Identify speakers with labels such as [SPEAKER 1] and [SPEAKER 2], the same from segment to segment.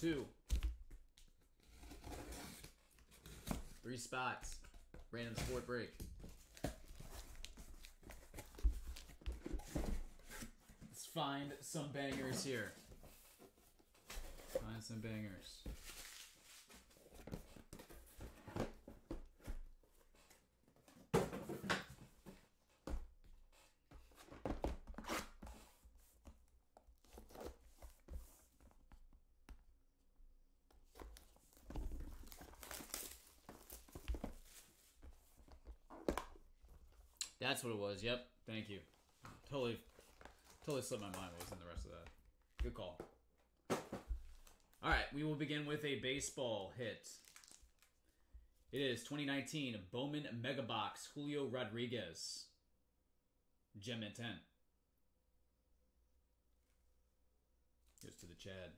[SPEAKER 1] two. Three spots. Random sport break. Let's find some bangers here. Find some bangers. That's what it was. Yep. Thank you. Totally, totally slipped my mind. What was in the rest of that? Good call. All right, we will begin with a baseball hit. It is 2019 Bowman Mega Box Julio Rodriguez. Gem Mint 10. Goes to the Chad.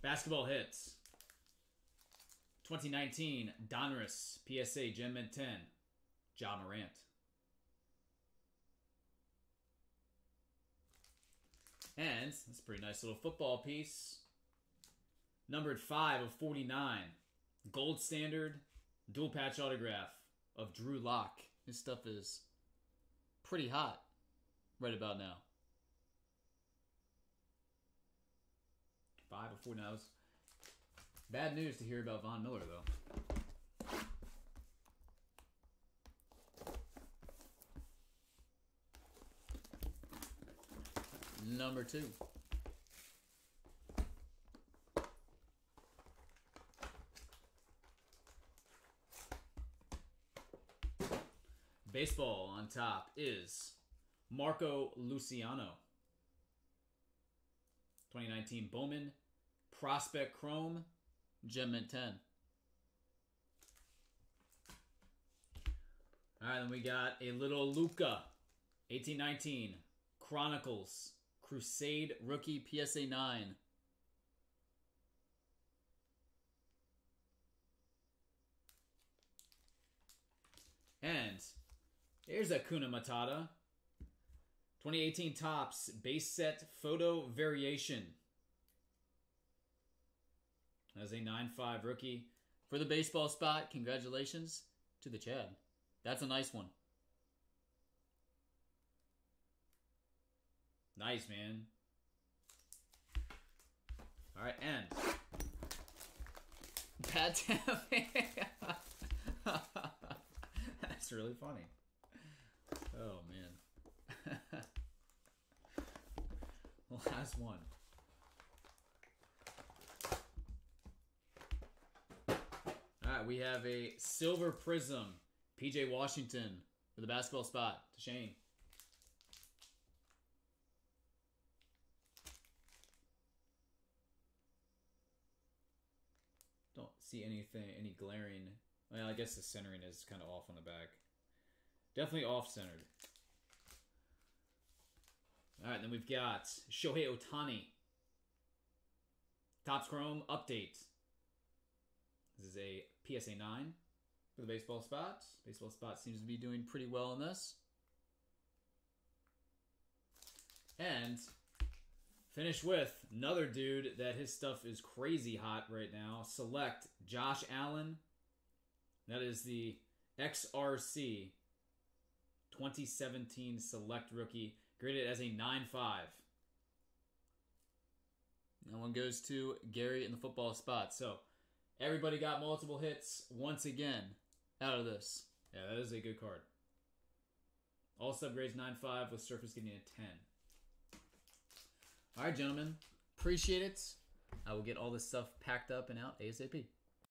[SPEAKER 1] Basketball hits. 2019 Donruss PSA Gem Mint 10. Ja Morant. And that's a pretty nice little football piece. Numbered 5 of 49. Gold standard, dual patch autograph of Drew Lock. This stuff is pretty hot right about now. 5 of 49. Was bad news to hear about Von Miller, though. Number two. Baseball on top is Marco Luciano. 2019 Bowman Prospect Chrome Gem Mint 10. All right, then we got a little Luka 1819 Chronicles Crusade Rookie PSA 9. And there's a Kuna Matata. 2018 Topps Base Set Photo Variation. As a 9-5 rookie. For the baseball spot, congratulations to the Chad. That's a nice one. Nice, man. All right, and Pat That's really funny. Oh man. Last one. All right, we have a silver prism, PJ Washington for the basketball spot to Shane. See anything, any glaring. Well, I guess the centering is kind of off on the back. Definitely off centered. All right, then we've got Shohei Ohtani. Topps Chrome update. This is a PSA 9 for the baseball spot. Baseball spot seems to be doing pretty well in this. And finish with another dude that his stuff is crazy hot right now. Select Josh Allen. That is the XRC 2017 Select Rookie, graded as a 9 5. That one goes to Gary in the football spot. So everybody got multiple hits once again out of this. Yeah, that is a good card. All subgrades 9 5 with Surface getting a 10. All right, gentlemen. Appreciate it. I will get all this stuff packed up and out ASAP.